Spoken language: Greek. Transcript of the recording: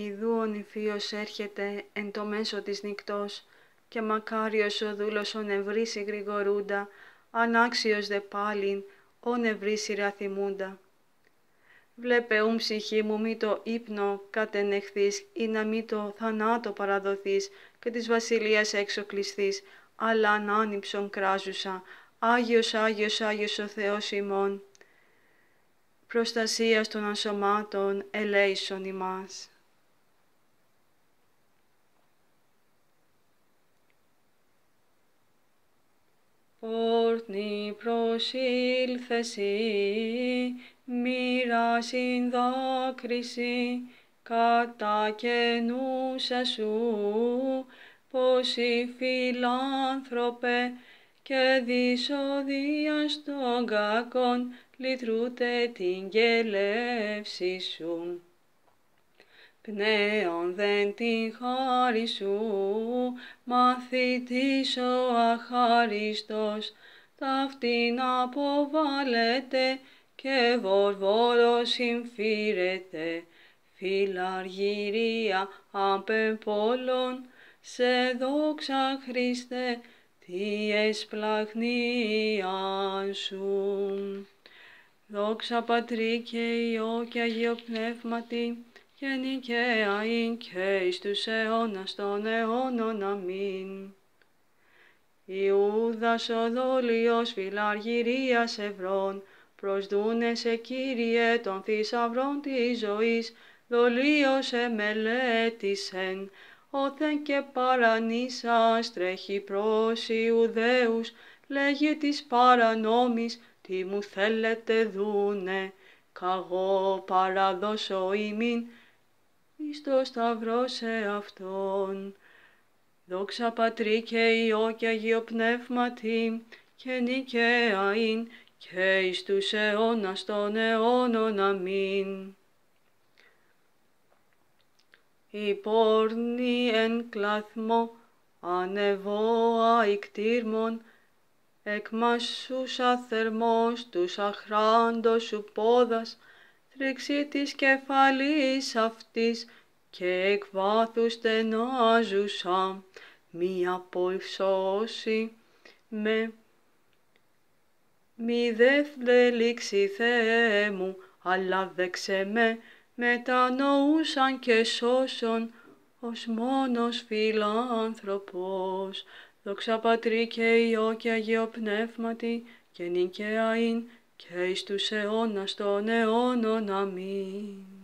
Ιδού ο νηφίος έρχεται εν το μέσο της νυχτός και μακάριος ο δούλος ο νευρίσει γρηγορούντα, ανάξιος δε πάλιν ο νευρίσει ραθιμούντα. Βλέπε ούν ψυχή μου μη το ύπνο κατενεχθείς ή να μη το θανάτο παραδοθείς και της βασιλείας έξω κλειστείς, αλλά ανάνυψον κράζουσα, Άγιος, Άγιος, Άγιος ο Θεός ημών. Προστασίας των ασωμάτων ελέησον ημάς. Πόρνη προσήλθεση, μοίρα συνδάκριση, κατά καινούσα σου, πως η φιλάνθρωπε και δυσοδίας των κακών λυτρούτε την κελεύση σου. Πνέον δεν την χάρη σου, μαθητής ο αχάριστος, ταύτην αποβάλλεται και βορβόρο συμφύρεται, φιλαργυρία απεπόλων, σε δόξα Χριστέ, τι εσπλαχνία σου. Δόξα Πατρί και Υιό και Αγίο Πνεύματι, και νικαία ειν και εις τους αιώνας των αιώνων. Αμήν. Ιούδας ο δόλιος φιλαργυρίας ευρών, προσδούνε σε Κύριε των θησαυρών της ζωής, δολίος εμελέτησεν, όθεν και παρανήσας τρέχει προς Ιουδαίους, λέγε της παρανόμης, τι μου θέλετε δούνε, καγώ παραδώσω ημίν, εις το σταυρό σε Αυτόν. Δόξα Πατρί και Υιό και Αγίο Πνεύματι, και νικαία ειν, και εις τους αιώνας των αιώνων. Αμήν. Η πόρνη εν κλαθμό, ανεβώ κτήρμων, εκ μασούσα θερμός τους αχράντος σου πόδας, τρίξη της κεφαλής αυτής και εκ βάθους στενάζουσα, μη απολυσώσει με. Μη δε λήξει Θεέ μου, αλλά δέξε με, μετανοούσαν και σώσον, ως μόνος φιλάνθρωπος. Δόξα Πατρί και Υιό και Αγίο Πνεύματι, και νικαία ειν, και εις τους αιώνας των αιώνων. Αμήν.